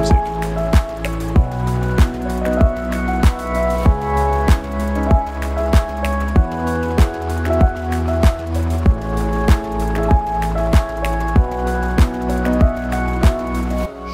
Music.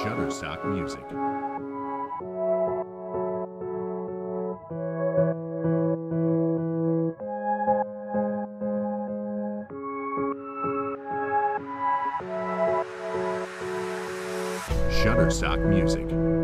Shutterstock Music. Shutterstock Music.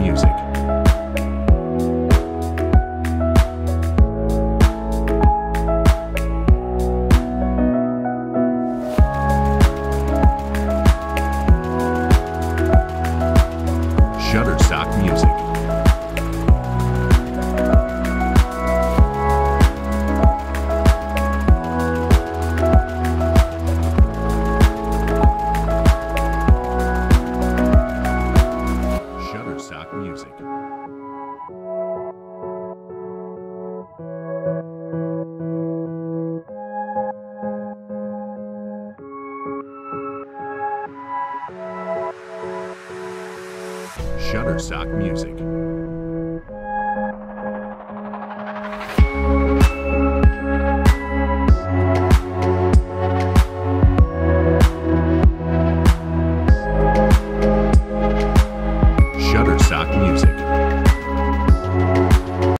Music. Shutterstock Music. Shutterstock Music.